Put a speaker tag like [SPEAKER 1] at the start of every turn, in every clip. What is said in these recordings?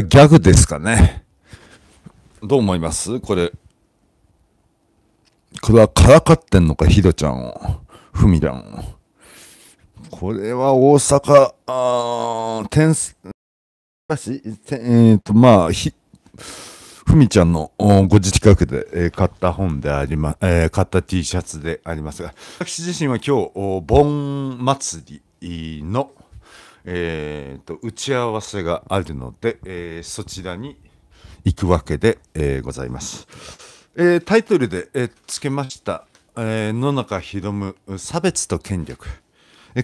[SPEAKER 1] ギャグですかね。どう思います？これ。これはからかってんのか、ひどちゃんを。ふみちゃんを。これは大阪、あー、天、しかし、えー、と、まあ、ひ、ふみちゃんのご自宅で、えー買った本でありま、えー買った T シャツでありますが、私自身は今日、盆祭りの、えー、と打ち合わせがあるので、えーそちらに行くわけで、えーございます。えータイトルで、えつけました、え野中宏む差別と権力。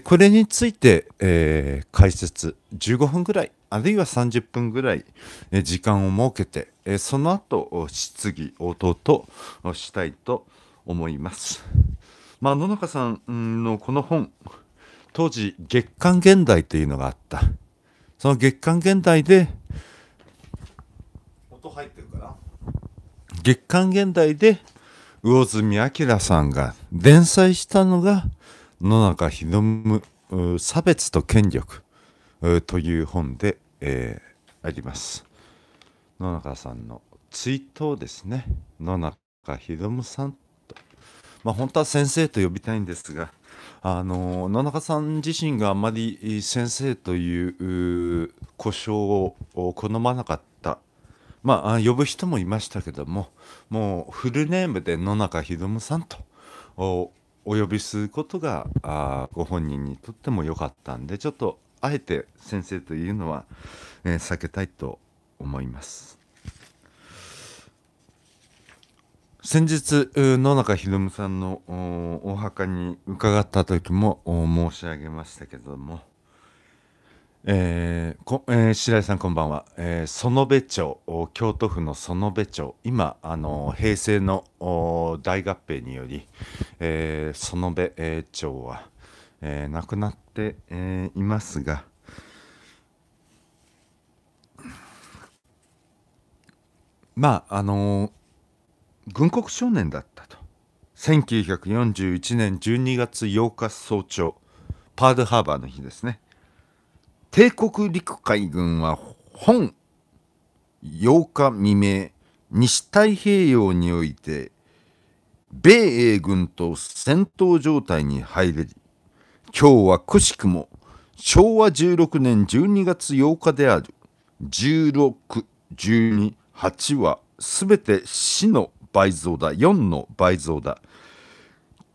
[SPEAKER 1] これについて、え解説15分ぐらい、あるいは30分ぐらい、え時間を設けて、えその後質疑応答としたいと思います。まあ、野中さんのこの本、当時月刊現代というのがあった。その月刊現代で音入ってるかな？月刊現代で魚住明さんが連載したのが野中宏むう差別と権力うという本で、えーあります。野中さんの追悼ですね野中宏むさんと。まあ本当は先生と呼びたいんですがあの野中さん自身があまり先生というう呼称を好まなかったまあ呼ぶ人もいましたけどももうフルネームで野中宏さんとおお呼びすることがあご本人にとっても良かったんでちょっとあえて先生というのは、えー避けたいと思います。先日野中宏さんのおお墓に伺った時も申し上げましたけども、えーこえー白井さんこんばんは、えー園部町京都府の園部町。今あの平成のお大合併により、えー園部、えー町は、えーなくなって、えーいますが。まああの軍国少年だったと。1941年12月8日早朝パールハーバーの日ですね。帝国陸海軍は本8日未明西太平洋において米英軍と戦闘状態に入れり今日はくしくも昭和16年12月8日である。1612はすべて死の倍増だ。4の倍増だ。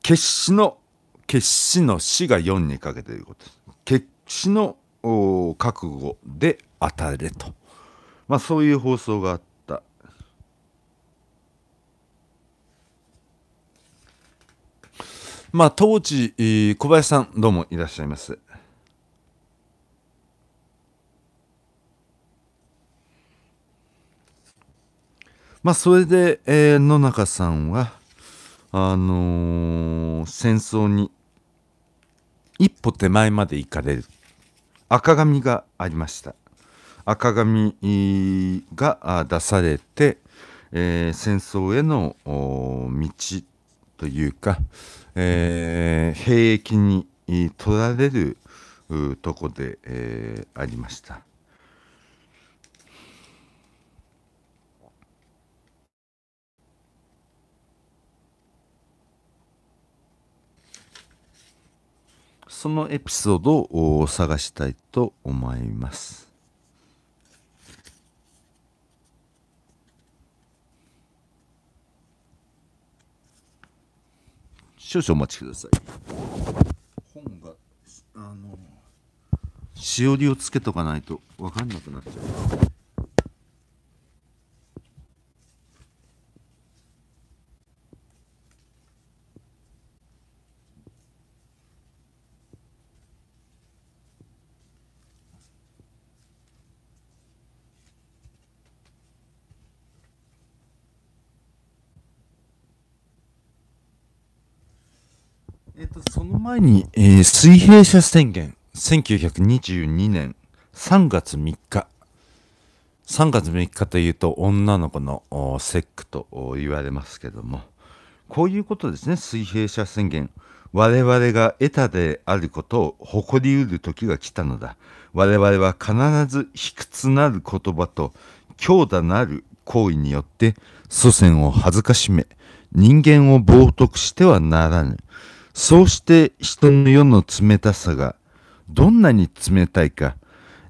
[SPEAKER 1] 決死の決死の死が4にかけていること。です決死の覚悟で当たれと。まあそういう放送があった。まあ当時、小林さんどうもいらっしゃいます。まあそれで、えー野中さんはあのー戦争に一歩手前まで行かれる赤紙がありました赤紙が出されて、えー戦争への道というか、えー兵役に取られるとこで、えーありました。そのエピソードを探したいと思います。少々お待ちください。本が、あの、しおりをつけとかないと分かんなくなっちゃう。えっと、その前に、えー水平社宣言、1922年3月3日。3月3日というと女の子のお節句と言われますけども、こういうことですね。水平社宣言。我々が得たであることを誇りうる時が来たのだ。我々は必ず卑屈なる言葉と強打なる行為によって祖先を恥ずかしめ人間を冒涜してはならぬ。そうして人の世の冷たさがどんなに冷たいか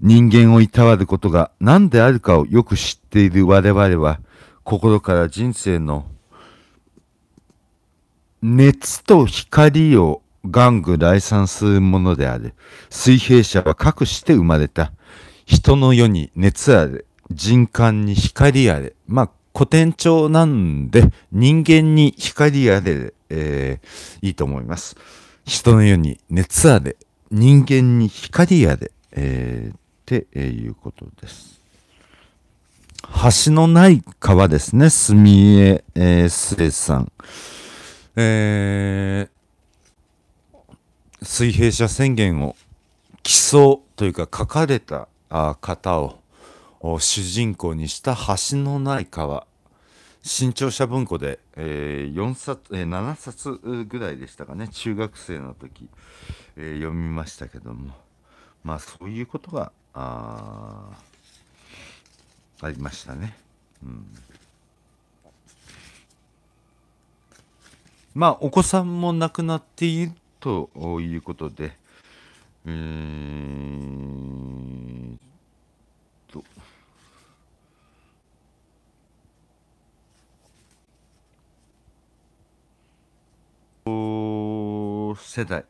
[SPEAKER 1] 人間をいたわることが何であるかをよく知っている我々は心から人生の熱と光を玩具来産するものである。水平社はかして生まれた。人の世に熱あれ、人間に光あれ。まあ、古典調なんで、人間に光あれ、えー、いいと思います。人の世に熱あれ、人間に光あれ、えー、っていうことです。橋のない川ですね。住江、えー、末さん。えー、水平社宣言を基礎というか書かれたあ方を主人公にした橋のない川。新潮社文庫で、えー、4冊、えー、7冊ぐらいでしたかね。中学生の時、えー、読みましたけども。まあそういうことがあありましたね。うん。まあお子さんも亡くなっているということで、えー、と世代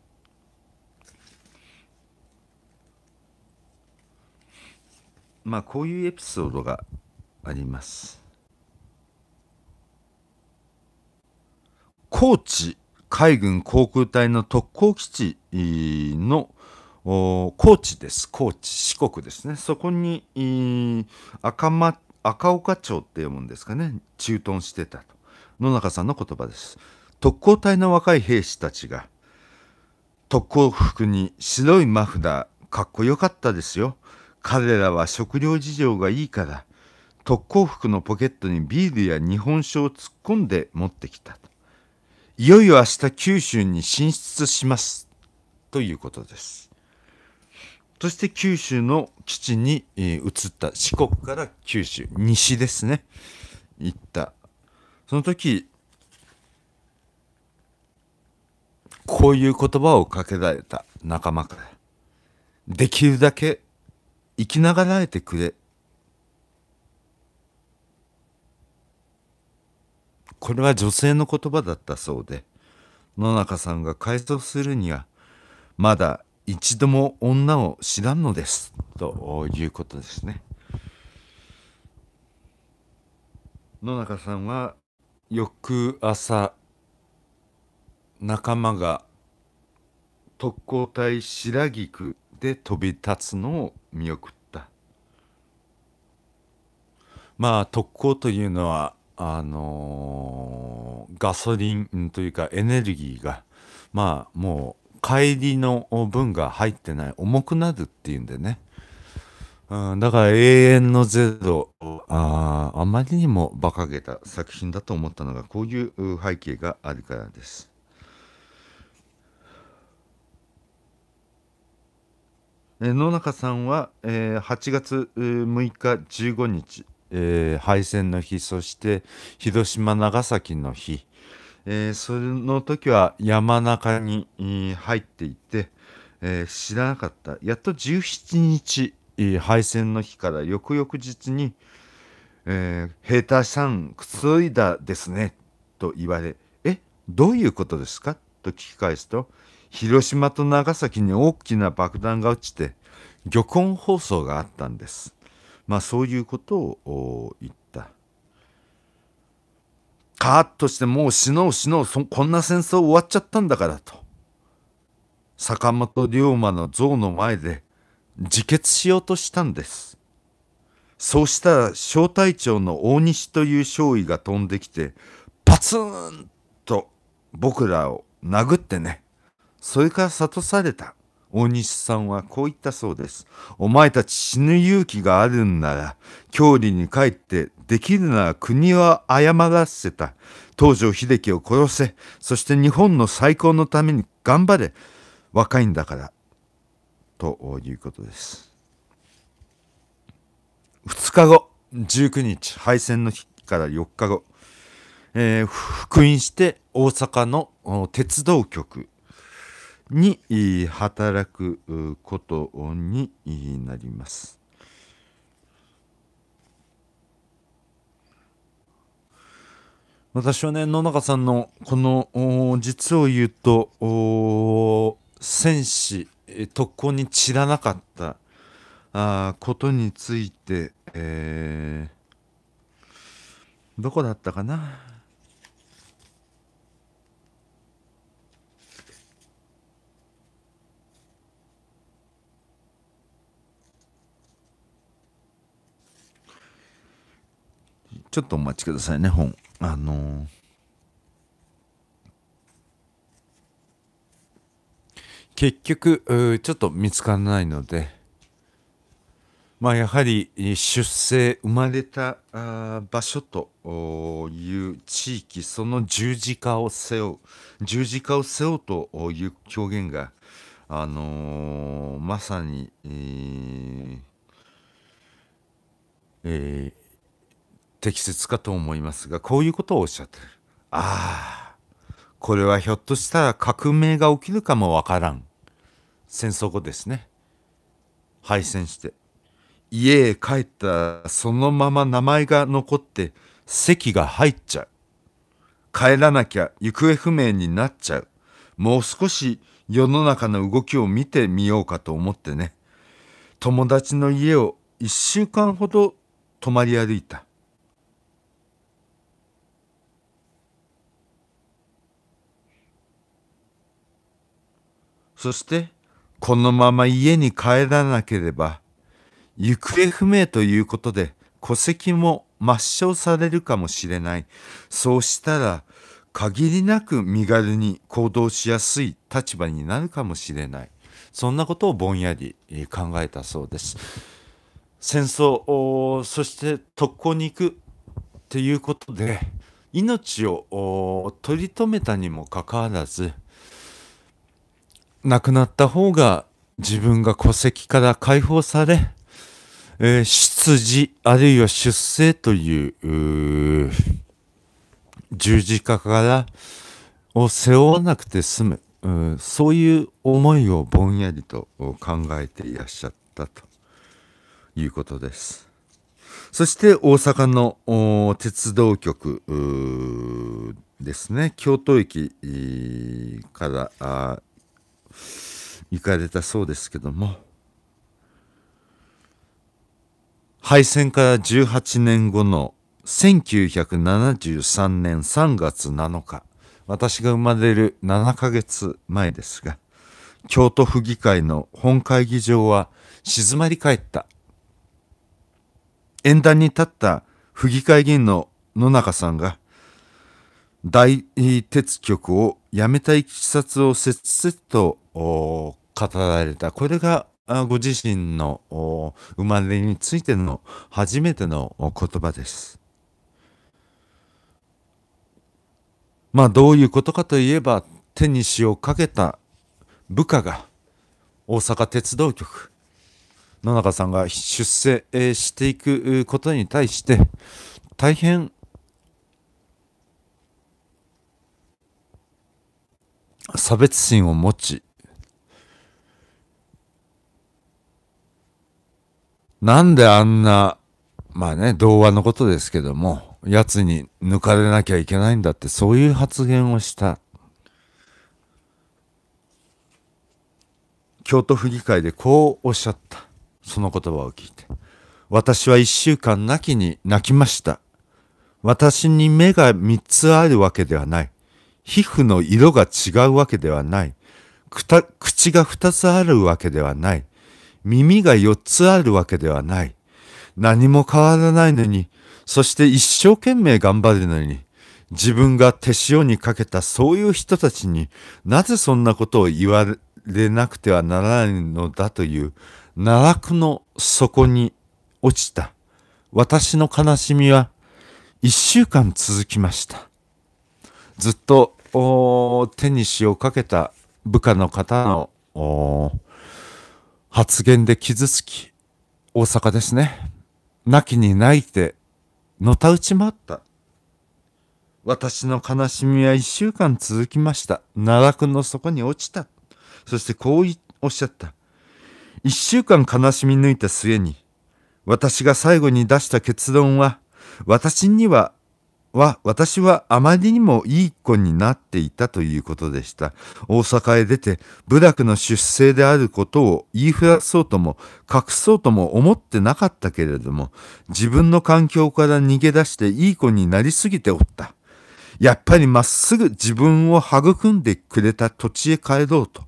[SPEAKER 1] まあこういうエピソードがあります。高知海軍航空隊の特攻基地の高知です。高知、四国ですね。そこに赤,、ま、赤岡町って読むんですかね。駐屯してたと。野中さんの言葉です。特攻隊の若い兵士たちが特攻服に白いマフラーかっこよかったですよ。彼らは食料事情がいいから特攻服のポケットにビールや日本酒を突っ込んで持ってきた。いよいよ明日九州に進出しますということです。そして九州の基地に移った。四国から九州西ですね。行った。その時こういう言葉をかけられた仲間から。できるだけ生きながらえてくれ。これは女性の言葉だったそうで野中さんが回答するにはまだ一度も女を知らんのですということですね。野中さんは翌朝仲間が特攻隊白菊で飛び立つのを見送ったまあ特攻というのはあのー、ガソリンというかエネルギーがまあもう帰りの分が入ってない重くなるっていうんでね、うん、だから永遠のゼロああまりにも馬鹿げた作品だと思ったのがこういう背景があるからです。野中さんは、えー、8月6日15日、えー、敗戦の日そして広島長崎の日、えー、その時は山中に入っていて、えー、知らなかったやっと17日、え、敗戦の日から翌々日に「えー、兵隊さんくつろいだですね」と言われ「えどういうことですか?」と聞き返すと「広島と長崎に大きな爆弾が落ちて漁港放送があったんです。まあそういうことを言った。カーッとしてもう死のう死のうこんな戦争終わっちゃったんだからと。坂本龍馬の像の前で自決しようとしたんです。そうしたら小隊長の大西という少尉が飛んできてパツンと僕らを殴ってねそれから諭された。大西さんはこう言ったそうです。お前たち死ぬ勇気があるんなら、郷里に帰ってできるなら国を謝らせた。東条英機を殺せそして日本の再興のために頑張れ若いんだからということです2日後19日敗戦の日から4日後、えー、復員して大阪の鉄道局に働くことになります。私はね野中さんのこの実を言うと戦士特攻に散らなかったあことについて、えー、どこだったかな？ちょっとお待ちくださいね本。あのー、結局ちょっと見つからないので。まあやはり出生生まれた場所という地域その十字架を背負う十字架を背負うという表現があのー、まさに、えーえー適切かと思いますがこういうことをおっしゃってる。ああこれはひょっとしたら革命が起きるかもわからん。戦争後ですね。敗戦して。家へ帰ったらそのまま名前が残って席が入っちゃう。帰らなきゃ行方不明になっちゃう。もう少し世の中の動きを見てみようかと思ってね。友達の家を1週間ほど泊まり歩いた。そしてこのまま家に帰らなければ行方不明ということで戸籍も抹消されるかもしれない。そうしたら限りなく身軽に行動しやすい立場になるかもしれない。そんなことをぼんやり考えたそうです。戦争そして特攻に行くっていうことで命を取り留めたにもかかわらず亡くなった方が自分が戸籍から解放され、えー、出自あるいは出生という十字架からを背負わなくて済むうそういう思いをぼんやりと考えていらっしゃったということです。そして大阪の鉄道局ですね京都駅から行かれたそうですけども。敗戦から18年後の1973年3月7日私が生まれる7ヶ月前ですが京都府議会の本会議場は静まり返った。演壇に立った府議会議員の野中さんが大鉄局を辞めたいきさつを切々と語られたこれがご自身の生まれについての初めての言葉です。まあどういうことかといえば手に詩をかけた部下が大阪鉄道局野中さんが出世していくことに対して大変差別心を持ちなんであんな、まあね、童話のことですけども、奴に抜かれなきゃいけないんだって、そういう発言をした。京都府議会でこうおっしゃった。その言葉を聞いて。私は一週間泣きに泣きました。私に目が三つあるわけではない。皮膚の色が違うわけではない。口が二つあるわけではない。耳が4つあるわけではない。何も変わらないのに、そして一生懸命頑張るのに、自分が手塩にかけたそういう人たちになぜそんなことを言われなくてはならないのだという奈落の底に落ちた私の悲しみは一週間続きました。ずっと手に塩をかけた部下の方の発言で傷つき、大阪ですね。泣きに泣いて、のたうち回った。私の悲しみは一週間続きました。奈落の底に落ちた。そしてこうおっしゃった。一週間悲しみ抜いた末に、私が最後に出した結論は、私には、は、私はあまりにもいい子になっていたということでした。大阪へ出て、部落の出生であることを言いふらそうとも、隠そうとも思ってなかったけれども、自分の環境から逃げ出していい子になりすぎておった。やっぱりまっすぐ自分を育んでくれた土地へ帰ろうと。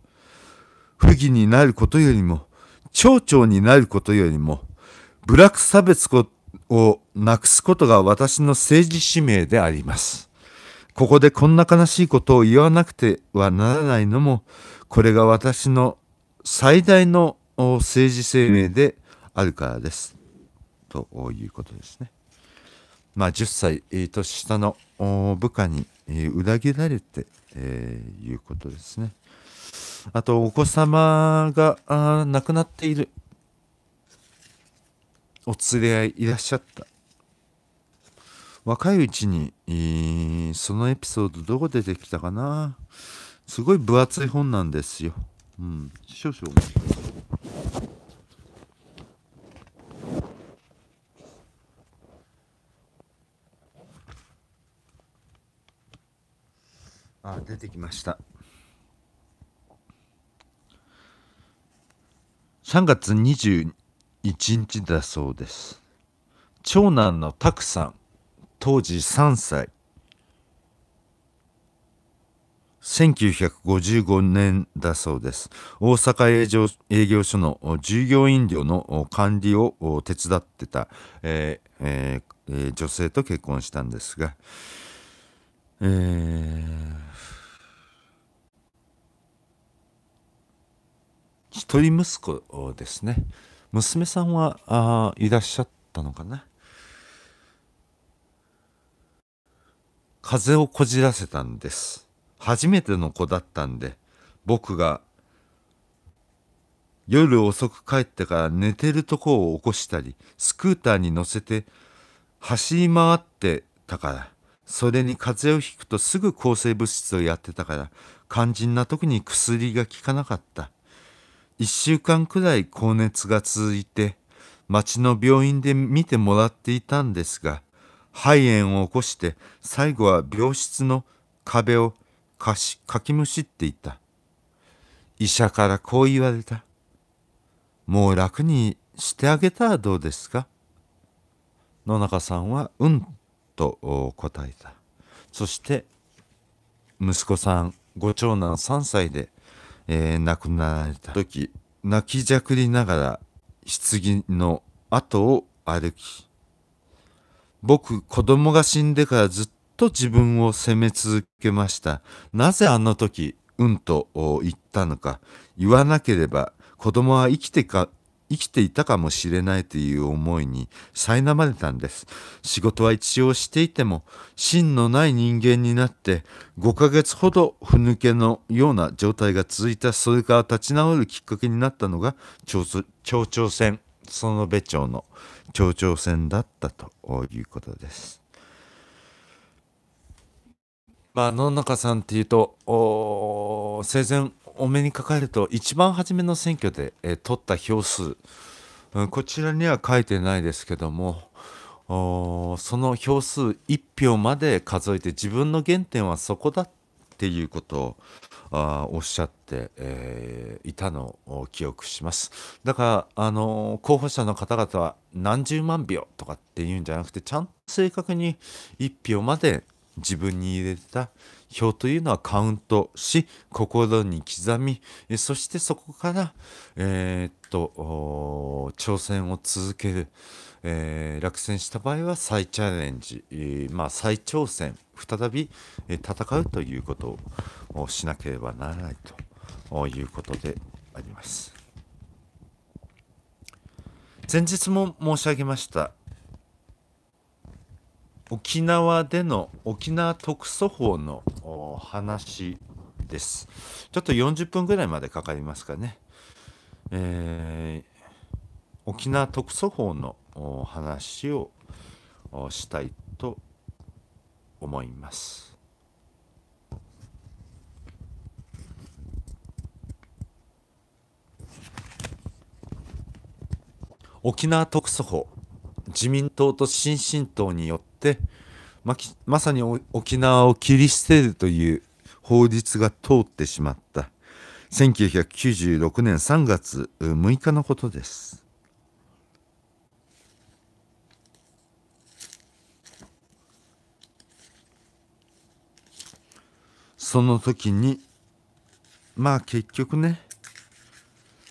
[SPEAKER 1] 不義になることよりも、町長になることよりも、部落差別をなくすことが私の政治使命であります。ここでこんな悲しいことを言わなくてはならないのも、これが私の最大の政治生命であるからです。ということですね。まあ、10歳年下の部下に裏切られて、えー、いうことですね。あと、お子様が亡くなっているお連れ合いいらっしゃった。若いうちに、そのエピソードどこ出てきたかなすごい分厚い本なんですよ。うん、少々。あ、出てきました。3月22 21日だそうです。長男の拓さん、当時3歳。1955年だそうです。大阪営業営業所の従業員寮の管理を手伝ってた、えーえー、女性と結婚したんですが、えー一人息子ですね娘さんはあいらっしゃったのかな？風邪をこじらせたんです。初めての子だったんで僕が夜遅く帰ってから寝てるとこを起こしたりスクーターに乗せて走り回ってたからそれに風邪をひくとすぐ抗生物質をやってたから肝心な時に薬が効かなかった。1週間くらい高熱が続いて町の病院で見てもらっていたんですが肺炎を起こして最後は病室の壁をかしかきむしっていた。医者からこう言われた。もう楽にしてあげたらどうですか？野中さんは「うん」と答えた。そして息子さんご長男3歳でえー、亡くなられた。時泣きじゃくりながら棺の後を歩き僕子供が死んでからずっと自分を責め続けました。なぜあの時うんと言ったのか。言わなければ子供は生きてか生きていたかもしれないという思いに苛まれたんです。仕事は一応していても、芯のない人間になって5ヶ月ほどふぬけのような状態が続いた、それから立ち直るきっかけになったのが町長選、園部町の町長選だったということです。まあ、野中さんっていうと、生前お目にかかると一番初めの選挙で、えー、取った票数、うん、こちらには書いてないですけどもその票数1票まで数えて自分の原点はそこだっていうことをあおっしゃって、えー、いたのを記憶します。だからあの候補者の方々は何十万票とかっていうんじゃなくてちゃんと正確に1票まで自分に入れた。票というのはカウントし心に刻みそしてそこから、えー、っと挑戦を続ける、えー、落選した場合は再チャレンジ、えー、まあ、再挑戦。再び戦うということをしなければならないということであります。前日も申し上げました。沖縄での沖縄特措法の話です。ちょっと40分ぐらいまでかかりますかね。えー、沖縄特措法の話をしたいと思います。沖縄特措法自民党と新進党によてままさに沖縄を切り捨てるという法律が通ってしまった。1996年3月6日のことです。その時にまあ結局ね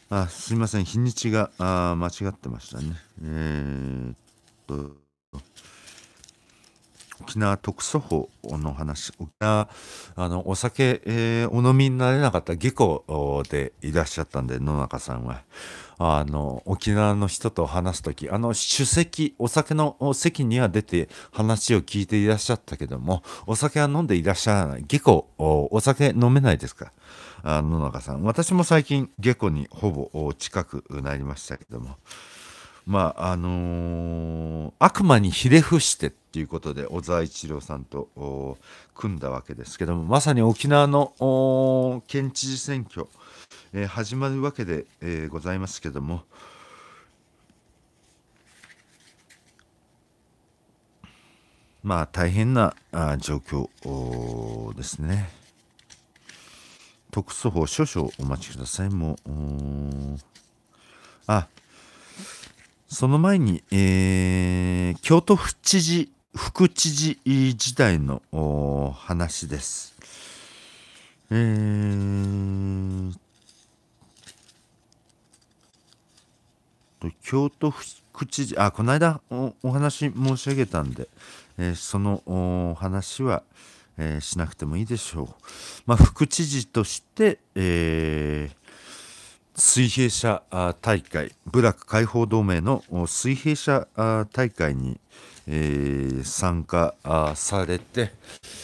[SPEAKER 1] あすいません。日にちがあ間違ってましたね。えー、っと。沖縄特措法の話沖縄あのお酒、えー、お飲みになれなかった下戸でいらっしゃったんで野中さんは。あの沖縄の人と話す時あの首席お酒の席には出て話を聞いていらっしゃったけどもお酒は飲んでいらっしゃらない。下戸お酒飲めないですか？あ野中さん。私も最近下戸にほぼ近くなりましたけども。まああのー、悪魔にひれ伏してっていうことで小沢一郎さんと組んだわけですけどもまさに沖縄の県知事選挙、えー、始まるわけで、えー、ございますけどもまあ大変な状況ですね。特措法少々お待ちください。もう、あ、その前に、えー、京都府知事、副知事時代の話です。えー、京都府知事、あ、この間おお話申し上げたんで、えー、そのお話は、えー、しなくてもいいでしょう。まあ、副知事として、えー、水平社大会部落解放同盟の水平社大会に、えー、参加されて、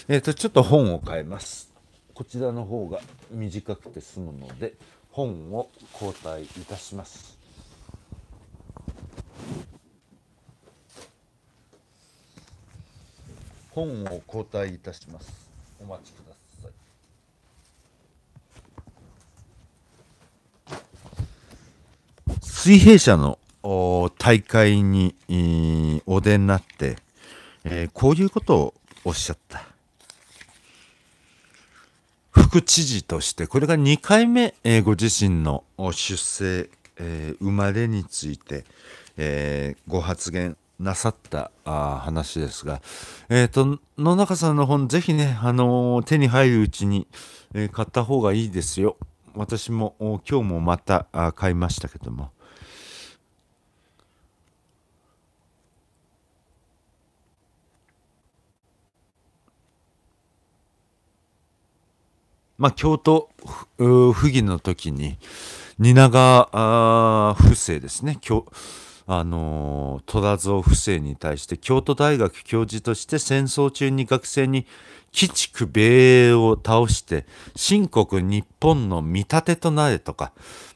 [SPEAKER 1] えーと、ちょっと本を変えます。こちらの方が短くて済むので本を交代いたします。本を交代いたします。お待ちください。水平社の大会にお出になって、えー、こういうことをおっしゃった。副知事として、これが2回目、えー、ご自身の出生、えー、生まれについて、えー、ご発言なさったあ話ですが、えっ、ー、と、野中さんの本、ぜひね、あのー、手に入るうちに、えー、買った方がいいですよ。私も今日もまた買いましたけども。まあ、京都府議の時に蜷川不正ですね。あの虎蔵府政に対して京都大学教授として戦争中に学生に鬼畜米英を倒して秦国日本の見立てとなれとか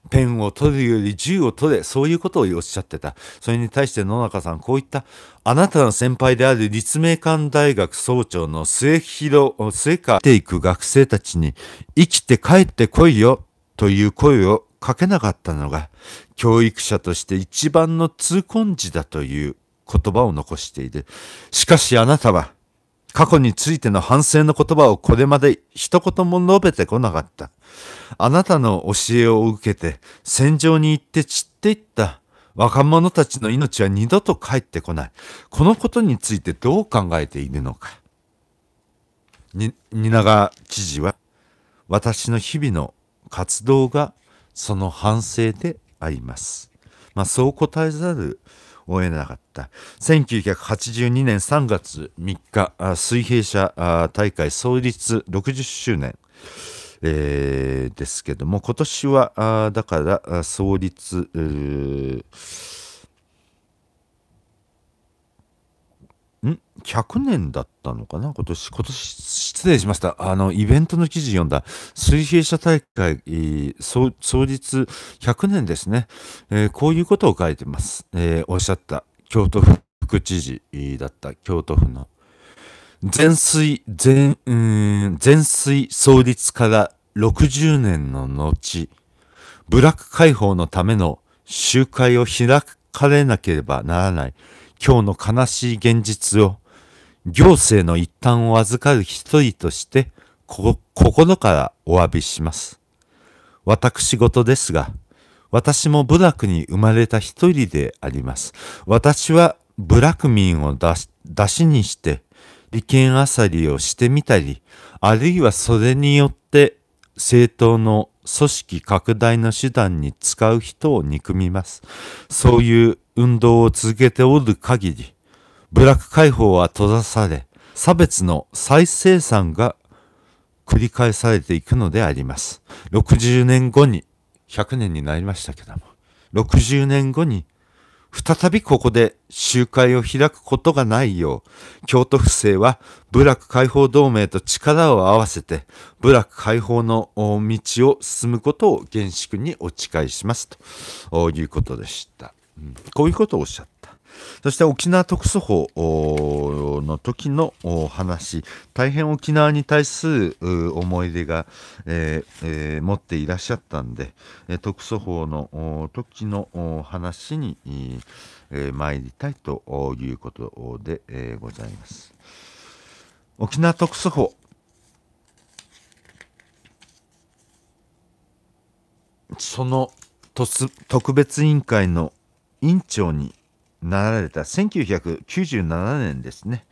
[SPEAKER 1] ペンを取るより銃を取れそういうことをおっしゃってた。それに対して野中さんこういったあなたの先輩である立命館大学総長の末広末川ていく学生たちに生きて帰ってこいよという声をかけなかったのが教育者として一番の痛恨時だという言葉を残しているしかしあなたは過去についての反省の言葉をこれまで一言も述べてこなかった。あなたの教えを受けて戦場に行って散っていった若者たちの命は二度と帰ってこない。このことについてどう考えているのか。に、蜷川知事は私の日々の活動がその反省であります。まあそう答えざるを得なかった。1982年3月3日、水平社大会創立60周年。えー、ですけども今年はあだから創立ん？100年だったのかな？今年今年失礼しました。あの、イベントの記事読んだ、水平社大会、創立100年ですね、えー、こういうことを書いてます。えー、おっしゃった、京都府副知事だった京都府の。全水、全、全水創立から60年の後、部落解放のための集会を開かれなければならない今日の悲しい現実を行政の一端を預かる一人として、心からお詫びします。私事ですが、私も部落に生まれた一人であります。私は部落民を出し出しにして、利権あさりをしてみたり、あるいはそれによって政党の組織拡大の手段に使う人を憎みます。そういう運動を続けておる限り、部落解放は閉ざされ、差別の再生産が繰り返されていくのであります。60年後に、100年になりましたけども、60年後に、再びここで集会を開くことがないよう、京都府政は部落解放同盟と力を合わせて、部落解放の道を進むことを厳粛にお誓いしますということでした。うん、こういうことをおっしゃった。そして沖縄特措法の時の話、大変沖縄に対する思い出が、えーえー、持っていらっしゃったんで、特措法の時の話に、えー、参りたいということで、えー、ございます。沖縄特措法その特別委員会の委員長になられた1997年ですね。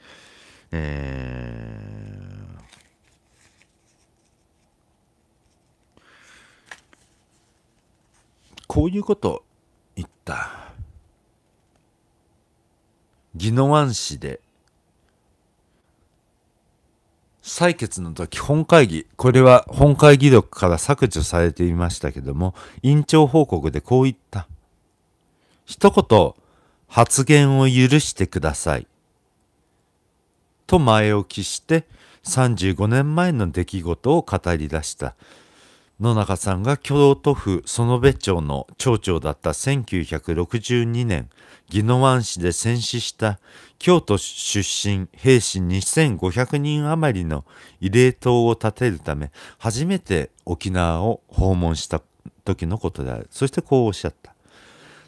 [SPEAKER 1] えー、こういうこと言った。宜野湾市で採決の時本会議、これは本会議録から削除されていましたけども、委員長報告でこう言った。一言、発言を許してください。と前置きして35年前の出来事を語り出した。野中さんが京都府園部町の町長だった1962年、宜野湾市で戦死した京都出身兵士2500人余りの慰霊塔を建てるため、初めて沖縄を訪問した時のことである。そしてこうおっしゃった。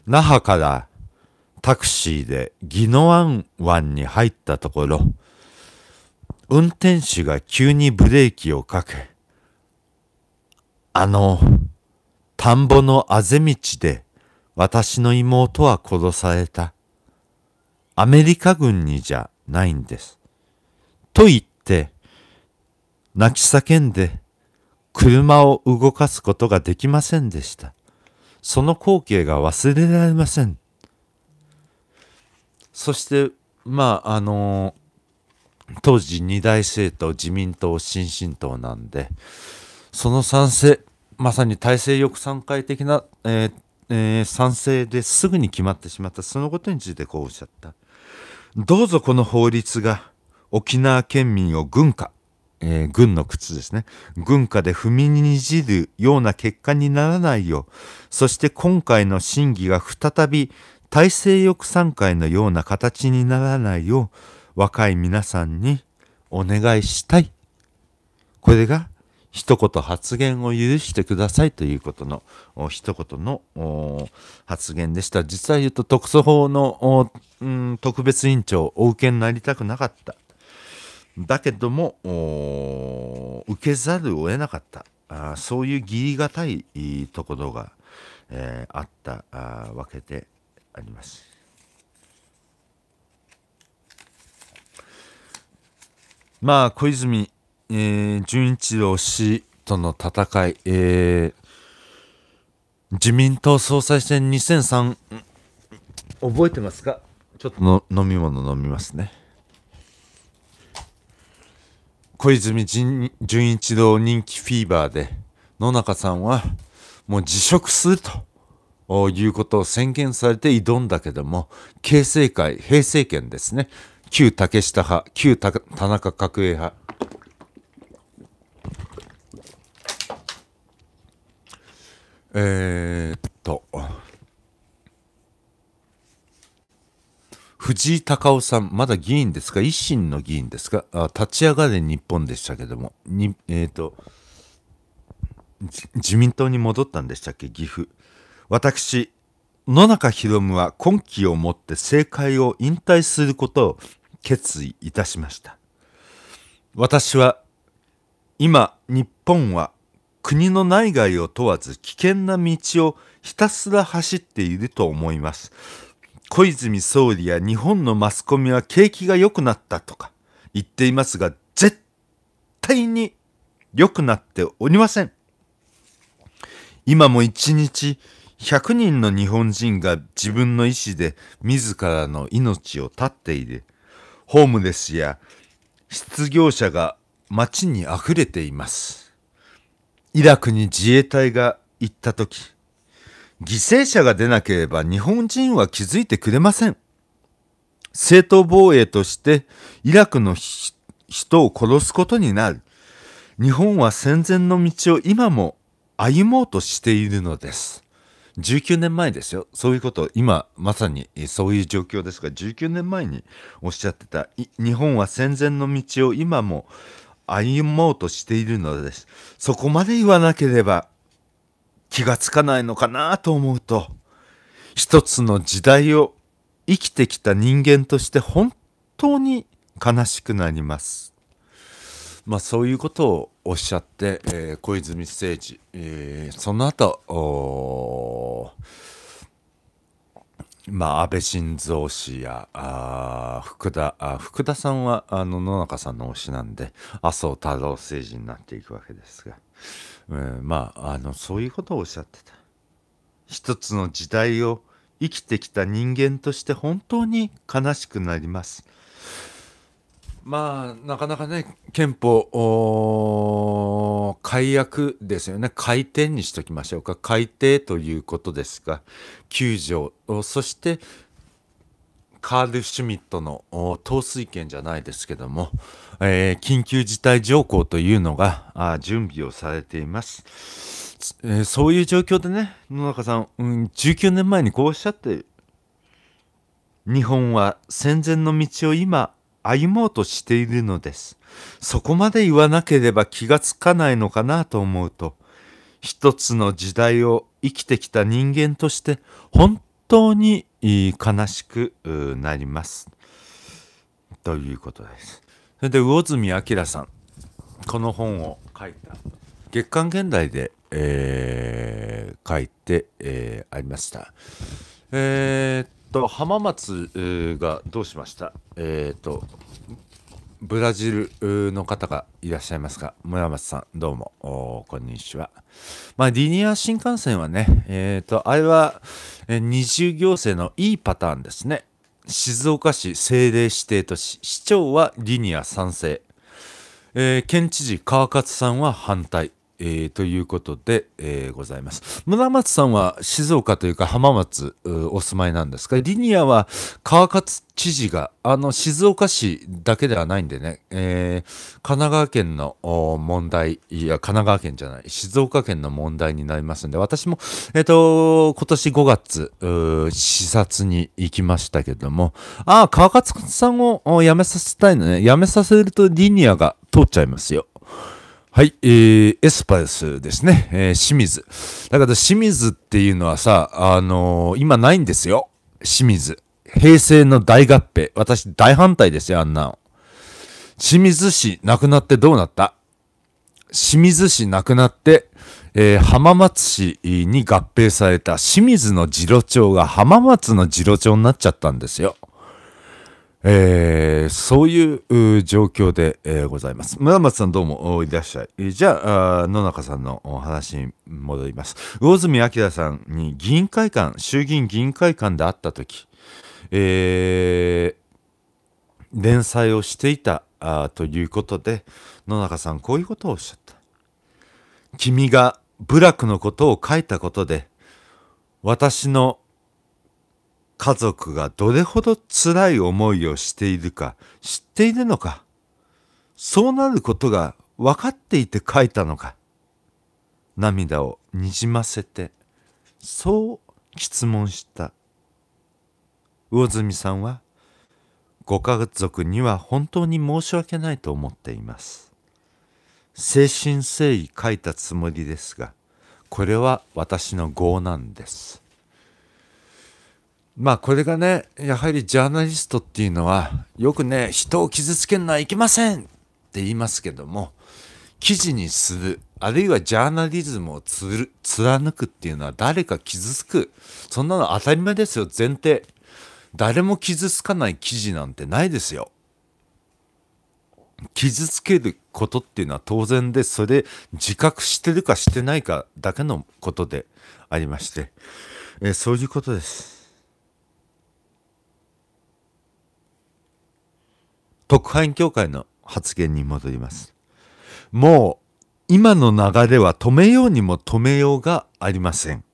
[SPEAKER 1] 那覇からタクシーで宜野湾湾に入ったところ、運転手が急にブレーキをかけ、あの、田んぼのあぜ道で私の妹は殺された。アメリカ軍にじゃないんです。と言って、泣き叫んで車を動かすことができませんでした。その光景が忘れられません。そして、まあ、あの当時二大政党、自民党、新進党なんで、その賛成、まさに体制抑散会的な、えーえー、賛成ですぐに決まってしまった、そのことについてこうおっしゃった。どうぞこの法律が沖縄県民を軍下、えー、軍の靴ですね。軍下で踏みにじるような結果にならないよう、そして今回の審議が再び体制抑散会のような形にならないよう若い皆さんにお願いしたい。これが一言発言を許してくださいということの一言の発言でした。実は言うと特措法の、特別委員長お受けになりたくなかった。だけども受けざるを得なかったあそういう義理がたいところが、えー、あったわけであります。まあ小泉、えー、純一郎氏との戦い、えー、自民党総裁選2003覚えてますか？ちょっとの飲み物飲みますね。小泉純一郎人気フィーバーで野中さんはもう辞職するということを宣言されて挑んだけども、形成会、平成権ですね。旧竹下派、旧田中角栄派。えー、っと、藤井隆夫さん、まだ議員ですか？維新の議員ですか？あ立ち上がれ日本でしたけども、にえー、と自民党に戻ったんでしたっけ？岐阜。私、野中博夢は今期をもって政界を引退することを決意いたしました。私は今日本は国の内外を問わず危険な道をひたすら走っていると思います。小泉総理や日本のマスコミは景気が良くなったとか言っていますが、絶対に良くなっておりません。今も一日100人の日本人が自分の意思で自らの命を絶っている。ホームレスや失業者が街に溢れています。イラクに自衛隊が行った時、犠牲者が出なければ日本人は気づいてくれません。正当防衛としてイラクの人を殺すことになる。日本は戦前の道を今も歩もうとしているのです。19年前ですよ。そういうことを、今まさにそういう状況ですが、19年前におっしゃってた、日本は戦前の道を今も歩もうとしているのです。そこまで言わなければ気がつかないのかなと思うと、一つの時代を生きてきた人間として本当に悲しくなります。まあそういうことをおっしゃって、えー、小泉誠治、えー、その後まあ、安倍晋三氏やあ福田あ福田さんはあの野中さんの推しなんで麻生太郎政治になっていくわけですが、えー、まああのそういうことをおっしゃってた。一つの時代を生きてきた人間として本当に悲しくなります。まあなかなかね憲法改約ですよね。改定にしときましょうか。改定ということですが9条そしてカール・シュミットの統帥権じゃないですけども、えー、緊急事態条項というのがあ準備をされています、えー、そういう状況でね野中さん、うん、19年前にこうおっしゃって日本は戦前の道を今歩もうとしているのです。そこまで言わなければ気がつかないのかなと思うと、一つの時代を生きてきた人間として本当に悲しくなります。ということです。それで魚住明さん、この本を書いた月刊現代で、えー、書いて、えー、ありました。えー、と浜松がどうしました？えっ、ー、とブラジルの方がいらっしゃいますが村松さんどうもこんにちは。まあリニア新幹線はねえっ、ー、とあれは二重行政のいいパターンですね。静岡市政令指定都市。市長はリニア賛成、えー、県知事川勝さんは反対。えー、ということで、えー、ございます。村松さんは静岡というか浜松お住まいなんですが、リニアは川勝知事が、あの静岡市だけではないんでね、えー、神奈川県の問題、いや、神奈川県じゃない、静岡県の問題になりますんで、私も、えっ、と、今年5月、視察に行きましたけども、ああ、川勝さんを辞めさせたいのね、辞めさせるとリニアが通っちゃいますよ。はい、えー、エスパルスですね、えー、清水。だから清水っていうのはさ、あのー、今ないんですよ。清水。平成の大合併。私大反対ですよ、あんなの。清水市なくなってどうなった？清水市なくなって、えー、浜松市に合併された清水の次郎町が浜松の次郎町になっちゃったんですよ。えー、そういう状況で、えー、ございます。村松さんどうもいらっしゃい。じゃあ、野中さんのお話に戻ります。魚住明さんに議員会館、衆議院議員会館で会った時、えー、連載をしていたあということで、野中さんこういうことをおっしゃった。君が部落のことを書いたことで、私の家族がどれほど辛い思いをしているか知っているのかそうなることが分かっていて書いたのか涙をにじませて
[SPEAKER 2] そう質問した。魚住さんはご家族には本当に申し訳ないと思っています。誠心誠意書いたつもりですがこれは私の業なんです。まあこれがねやはりジャーナリストっていうのはよくね人を傷つけるのはいけませんって言いますけども記事にするあるいはジャーナリズムを貫くっていうのは誰か傷つく。そんなの当たり前ですよ。前提。誰も傷つかない記事なんてないですよ。傷つけることっていうのは当然でそれ自覚してるかしてないかだけのことでありまして、えそういうことです。特派員協会の発言に戻りますもう今の流れは止めようにも止めようがありません。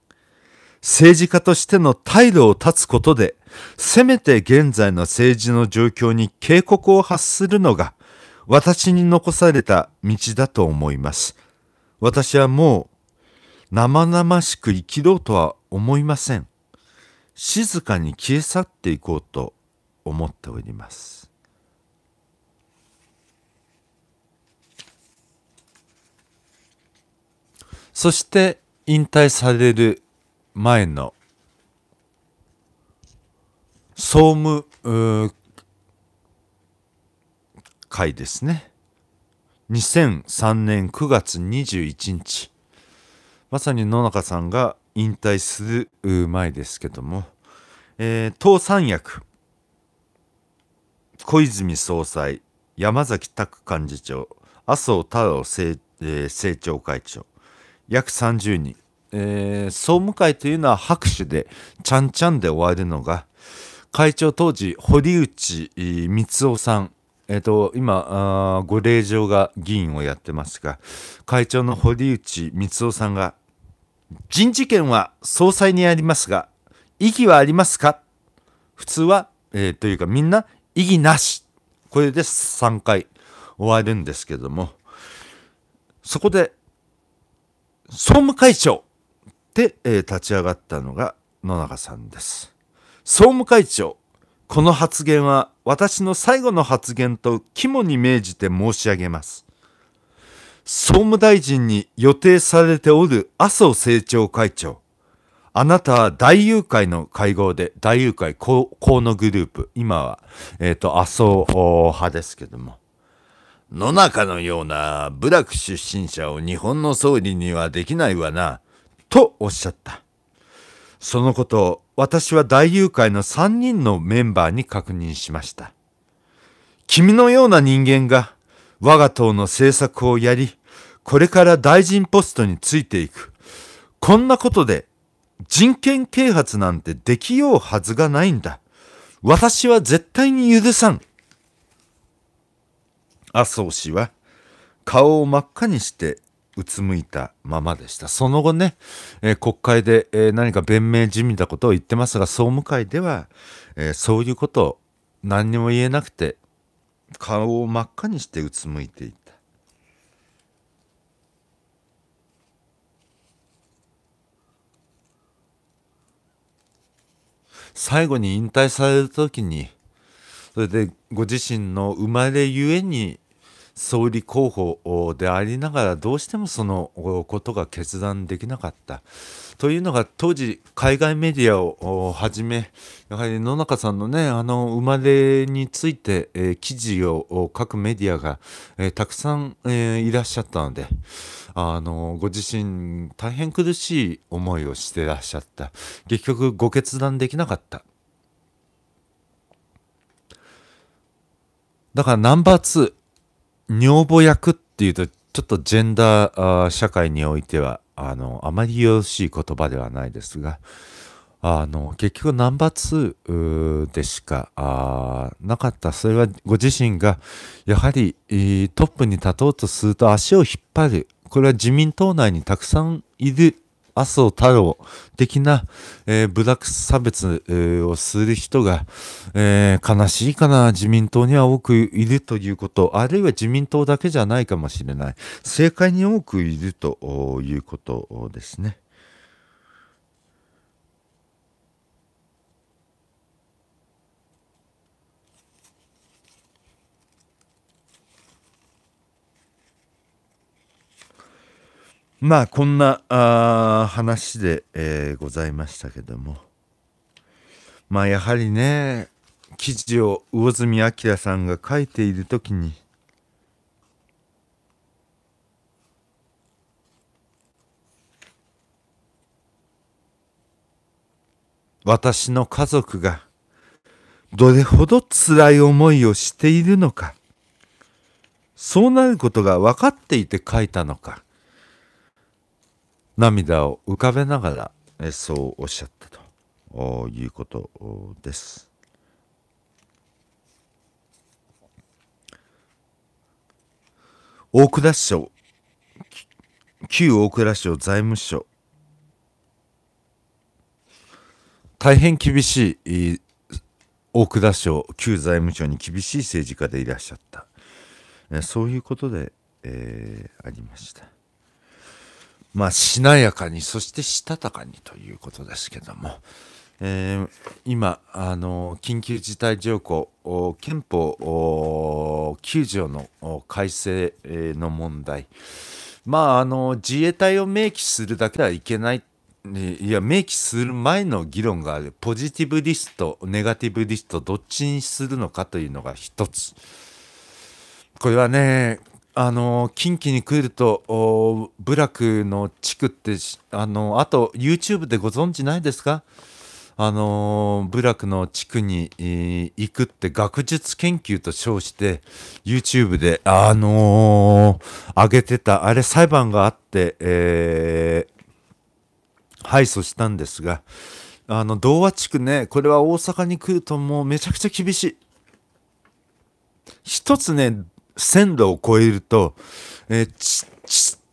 [SPEAKER 2] 政治家としての態度を断つことで、せめて現在の政治の状況に警告を発するのが、私に残された道だと思います。私はもう生々しく生きろうとは思いません。静かに消え去っていこうと思っております。そして引退される前の総務会ですね。2003年9月21日。まさに野中さんが引退する前ですけども、えー、党三役、小泉総裁、山崎拓幹事長、麻生太郎政,、えー、政調会長、約30人、えー、総務会というのは拍手でちゃんちゃんで終わるのが会長当時堀内光雄さん。えーと、今あご令嬢が議員をやってますが会長の堀内光雄さんが人事権は総裁にありますが意義はありますか？普通は、えー、というかみんな意義なし。これで3回終わるんですけども。そこで総務会長で、えー、立ち上がったのが野中さんです。総務会長、この発言は私の最後の発言と肝に銘じて申し上げます。総務大臣に予定されておる麻生政調会長、あなたは大友会の会合で、大友会河野グループ、今は、えっ、ー、と、麻生派ですけども、野中のような部落出身者を日本の総理にはできないわな、とおっしゃった。そのことを私は大友会の3人のメンバーに確認しました。君のような人間が我が党の政策をやり、これから大臣ポストについていく。こんなことで人権啓発なんてできようはずがないんだ。私は絶対に許さん。麻生氏は顔を真っ赤にしてうつむいたままでした。その後ね、えー、国会で、えー、何か弁明じみたことを言ってますが、総務会では、えー、そういうことを何にも言えなくて、顔を真っ赤にしてうつむいていた。最後に引退される時に、それでご自身の生まれゆえに総理候補でありながらどうしてもそのことが決断できなかったというのが当時海外メディアをはじめやはり野中さんのねあの生まれについて、えー、記事を書くメディアが、えー、たくさん、えー、いらっしゃったのであのご自身大変苦しい思いをしてらっしゃった。結局ご決断できなかった。だからナンバー2女房役っていうと、ちょっとジェンダー社会においては、あの、あまりよろしい言葉ではないですが、あの、結局ナンバー2でしかあなかった。それはご自身が、やはり、トップに立とうとすると足を引っ張る。これは自民党内にたくさんいる麻生太郎的な、えー、部落差別、えー、をする人が、えー、悲しいかな自民党には多くいるということあるいは自民党だけじゃないかもしれない政界に多くいるということですね。まあこんなあ話で、えーございましたけども。まあやはりね記事を魚住明さんが書いている時に私の家族がどれほど辛い思いをしているのかそうなることが分かっていて書いたのか涙を浮かべながらえそうおっしゃったということです。大蔵省旧大蔵省財務省。大変厳しい大蔵省旧財務省に厳しい政治家でいらっしゃった。えそういうことで、えーありました。まあしなやかにそしてしたたかにということですけども、えー今あの緊急事態条項憲法9条の改正の問題。まああの自衛隊を明記するだけではいけない。いや明記する前の議論がある。ポジティブリストネガティブリストどっちにするのかというのが一つ。これはねあの近畿に来るとお部落の地区ってあのあと YouTube でご存知ないですか？あの部落の地区にえー行くって学術研究と称して YouTube であのー上げてたあれ裁判があって、えー敗訴したんですがあの童話地区ねこれは大阪に来るともうめちゃくちゃ厳しい。一つね線路を越えると、えー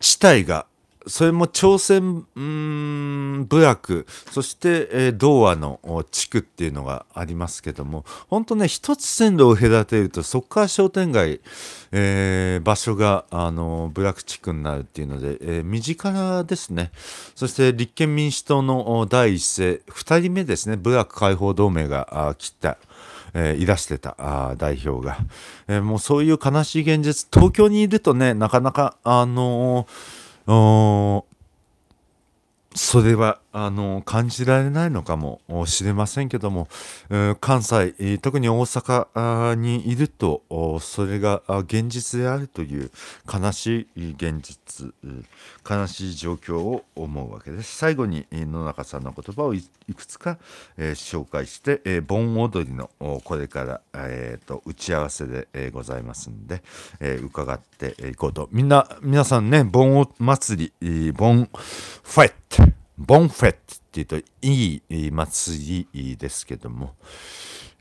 [SPEAKER 2] 地帯がそれも朝鮮部落そして、えー童話の地区っていうのがありますけども本当ね一つ線路を隔てるとそこから商店街、えー場所があの部落地区になるっていうので、えー身近なですね。そして立憲民主党の第一声2人目ですね部落解放同盟が切った。えいらしてたあ代表が、えもうそういう悲しい現実東京にいるとねなかなかあのーそれはあの感じられないのかもしれませんけども、関西、特に大阪にいるとそれが現実であるという悲しい現実悲しい状況を思うわけです。最後に野中さんの言葉をいくつか、紹介して、盆踊りのこれから、打ち合わせで、ございますんで、伺っていこうと。みんな皆さんね盆祭り盆フェットボンフェットっていうといい祭りですけども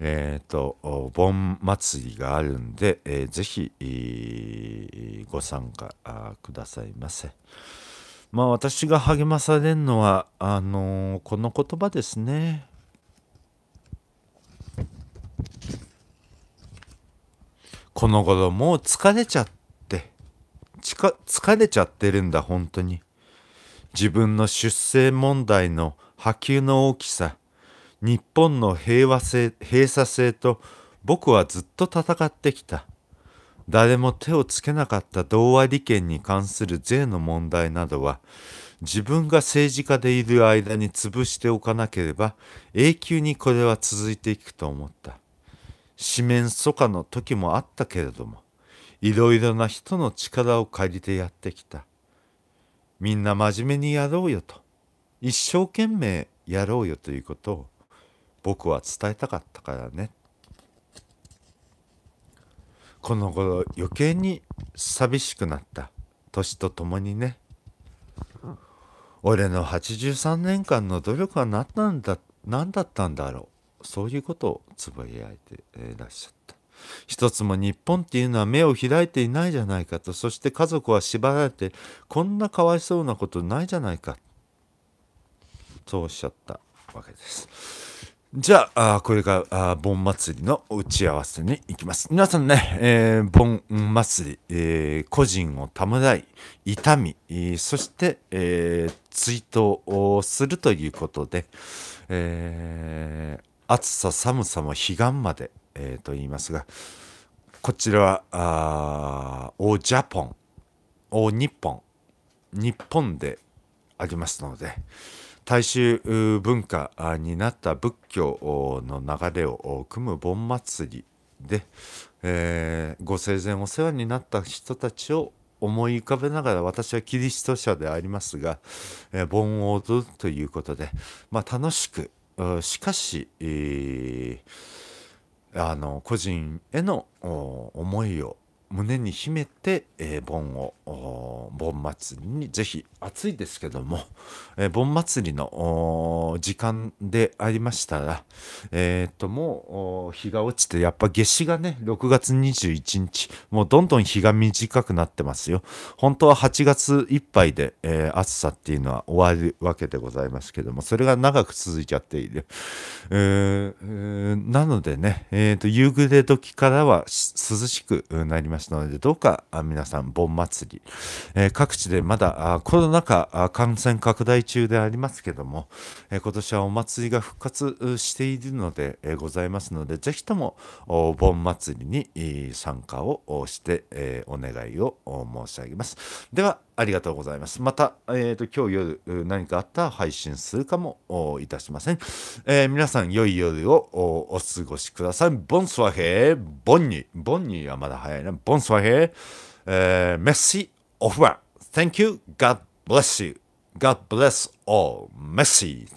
[SPEAKER 2] えっ、とお盆祭りがあるんで、えーぜひご参加あくださいませ。まあ私が励まされるのはあのーこの言葉ですね。この頃もう疲れちゃってちか疲れちゃってるんだ本当に自分の出生問題の波及の大きさ日本の平和性閉鎖性と僕はずっと戦ってきた。誰も手をつけなかった同和利権に関する税の問題などは自分が政治家でいる間に潰しておかなければ永久にこれは続いていくと思った。四面楚歌の時もあったけれどもいろいろな人の力を借りてやってきた。みんな真面目にやろうよと。一生懸命やろうよということを僕は伝えたかったからね。この頃余計に寂しくなった。年とともにね。俺の83年間の努力は何なんだ何だったんだろう。そういうことをつぶやいてえーらっしゃった。一つも日本っていうのは目を開いていないじゃないかと。そして家族は縛られてこんなかわいそうなことないじゃないか。そうおっしゃったわけです。じゃあこれがあ盆祭りの打ち合わせに行きます。皆さんね、えー盆祭り、えー個人を弔い痛み、そして、えー追悼をするということで、えー暑さ寒さも彼岸まで、えーと言いますがこちらはあーオージャポンオー日本日本でありますので大衆文化になった仏教の流れを組む盆祭りで、えー、ご生前お世話になった人たちを思い浮かべながら私はキリスト者でありますが、えー、盆を踊るということで、まあ、楽しくしかし、えー、あの個人への思いを胸に秘めて、えー、盆を盆祭りにぜひ暑いですけども、えー、盆祭りの時間でありましたら、えー、っともう日が落ちてやっぱ夏至がね6月21日もうどんどん日が短くなってますよ。本当は8月いっぱいで、えー、暑さっていうのは終わるわけでございますけどもそれが長く続いちゃっている、えー、なのでね、えー、と夕暮れ時からは涼しくなります。ますので、どうか皆さん、盆祭り、えー、各地でまだコロナ禍感染拡大中でありますけども、えー、今年はお祭りが復活しているので、えー、ございますので、ぜひとも盆祭りに参加をして、えお願いを申し上げます。では、ありがとうございます。また、えーと、今日夜何かあったら配信するかもいたしません。えー、皆さん、良い夜をお過ごしください。ボンスワヘー、ボンニー、ボンニーはまだ早いな。ボンスワヘー、えー、メッシ、オフワン。Thank you. God bless you. God bless all. メッシ。